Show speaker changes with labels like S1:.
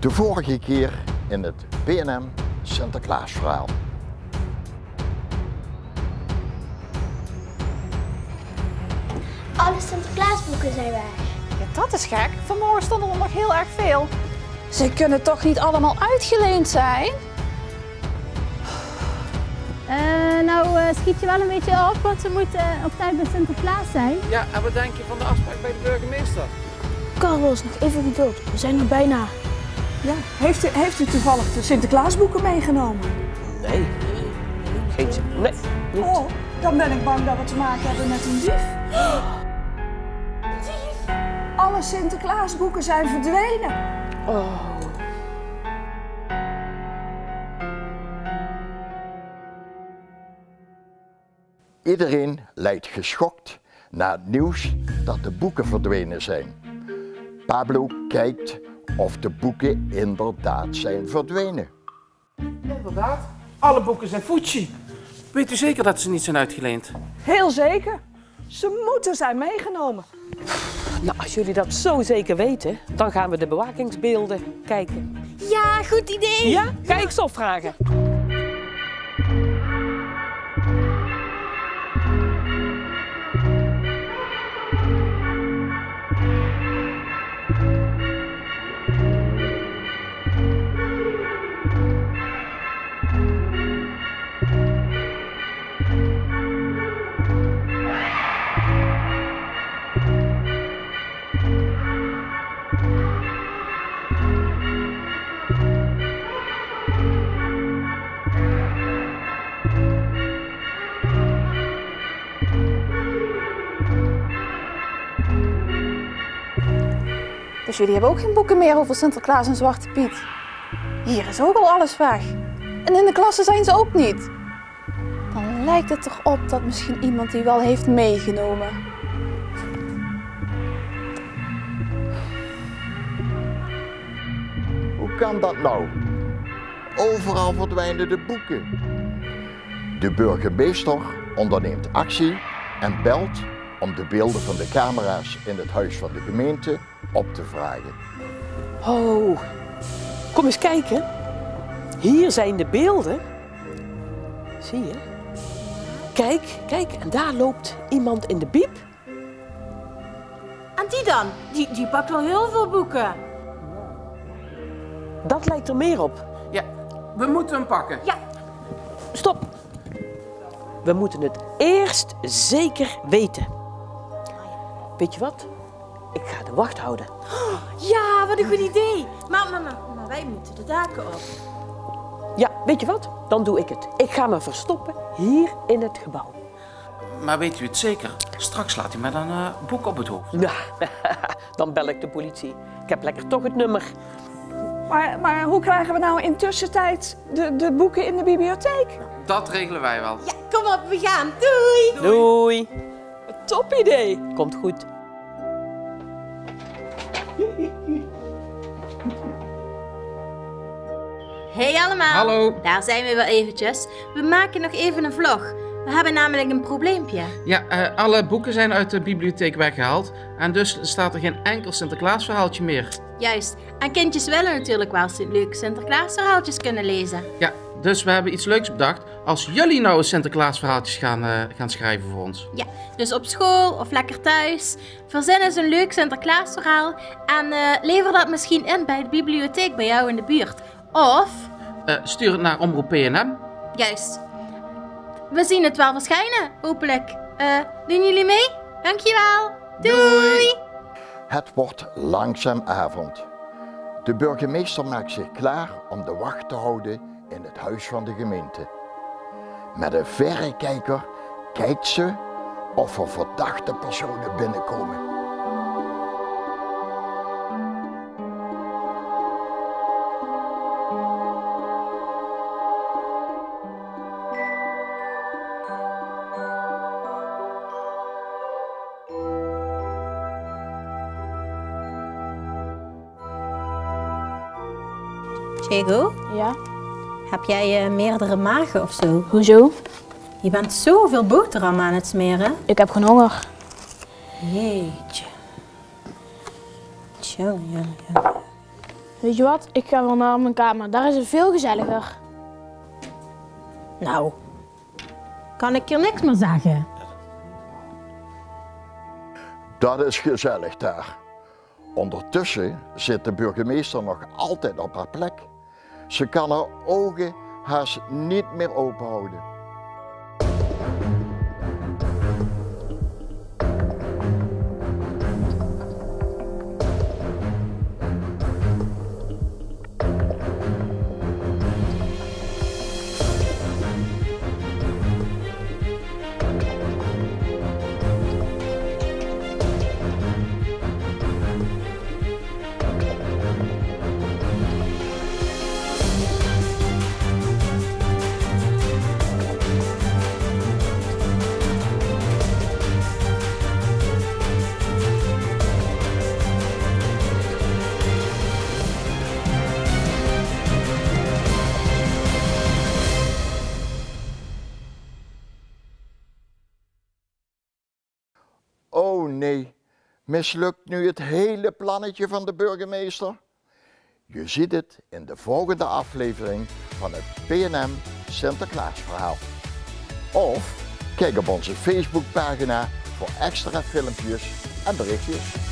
S1: De vorige keer in het BNM Sinterklaasverhaal.
S2: Alle Sinterklaasboeken zijn weg.
S3: Ja, dat is gek. Vanmorgen stonden er nog heel erg veel. Ze kunnen toch niet allemaal uitgeleend zijn?
S4: Eh, nou uh, schiet je wel een beetje op, want ze moeten uh, op tijd bij Sinterklaas zijn.
S5: Ja, en wat denk je van de afspraak bij de burgemeester?
S2: Carlos, nog even geduld. We zijn er bijna.
S6: Ja, heeft u, heeft u toevallig de Sinterklaasboeken meegenomen?
S5: Nee, geen Nee, niet.
S6: Oh, dan ben ik bang dat we te maken hebben met een dief. Dief? Alle Sinterklaasboeken zijn verdwenen.
S5: Oh.
S1: Iedereen lijkt geschokt na het nieuws dat de boeken verdwenen zijn. Pablo kijkt of de boeken inderdaad zijn verdwenen.
S5: Inderdaad, alle boeken zijn Fuji. Weet u zeker dat ze niet zijn uitgeleend?
S6: Heel zeker. Ze moeten zijn meegenomen.
S7: Nou, als jullie dat zo zeker weten, dan gaan we de bewakingsbeelden kijken.
S2: Ja, goed idee.
S7: Ja? Ga ik zo vragen.
S3: Dus jullie hebben ook geen boeken meer over Sinterklaas en Zwarte Piet. Hier is ook al alles weg. En in de klasse zijn ze ook niet. Dan lijkt het erop dat misschien iemand die wel heeft meegenomen.
S1: Hoe kan dat nou? Overal verdwijnen de boeken. De burgemeester onderneemt actie en belt om de beelden van de camera's in het huis van de gemeente op te vragen.
S7: Oh, kom eens kijken. Hier zijn de beelden. Zie je? Kijk, kijk, en daar loopt iemand in de biep.
S8: En die dan? Die, die pakt wel heel veel boeken.
S7: Dat lijkt er meer op.
S5: Ja, we moeten hem pakken.
S8: Ja.
S7: Stop. We moeten het eerst zeker weten. Weet je wat? Ik ga de wacht houden.
S8: Ja, wat een goed idee. Maar, maar, maar, maar wij moeten de daken op.
S7: Ja, weet je wat? Dan doe ik het. Ik ga me verstoppen hier in het gebouw.
S5: Maar weet u het zeker? Straks slaat hij met een uh, boek op het hoofd.
S7: Ja, dan bel ik de politie. Ik heb lekker toch het nummer.
S6: Maar, maar hoe krijgen we nou intussen tijd de, de boeken in de bibliotheek?
S5: Dat regelen wij wel.
S8: Ja, kom op, we gaan. Doei!
S7: Doei! Top idee. Komt goed.
S8: Hey allemaal.
S5: Hallo.
S8: Daar zijn we wel eventjes. We maken nog even een vlog. We hebben namelijk een probleempje.
S5: Ja, uh, alle boeken zijn uit de bibliotheek weggehaald. En dus staat er geen enkel Sinterklaasverhaaltje meer.
S8: Juist. En kindjes willen natuurlijk wel leuke Sinterklaasverhaaltjes kunnen lezen.
S5: Ja, dus we hebben iets leuks bedacht. Als jullie nou eens Sinterklaasverhaaltjes gaan, uh, gaan schrijven voor ons.
S8: Ja, dus op school of lekker thuis. Verzin eens een leuk Sinterklaasverhaal. En uh, lever dat misschien in bij de bibliotheek bij jou in de buurt. Of...
S5: Uh, stuur het naar Omroep PNM.
S8: Juist. We zien het wel verschijnen, hopelijk. Uh, doen jullie mee? Dankjewel. Doei. Doei.
S1: Het wordt langzaam avond. De burgemeester maakt zich klaar om de wacht te houden in het huis van de gemeente. Met een verrekijker kijkt ze of er verdachte personen binnenkomen.
S8: Diego,
S4: Ja?
S8: Heb jij uh, meerdere magen of zo?
S4: Hoezo?
S8: Je bent zoveel boterham aan het smeren.
S4: Ik heb gewoon honger.
S8: Jeetje. Tjonge, jonge, jonge.
S2: Weet je wat? Ik ga wel naar mijn kamer. Daar is het veel gezelliger.
S4: Nou, kan ik hier niks meer zeggen?
S1: Dat is gezellig daar. Ondertussen zit de burgemeester nog altijd op haar plek. Ze kan haar ogen haast niet meer open mislukt nu het hele plannetje van de burgemeester? Je ziet het in de volgende aflevering van het PNM Sinterklaasverhaal. Of kijk op onze Facebookpagina voor extra filmpjes en berichtjes.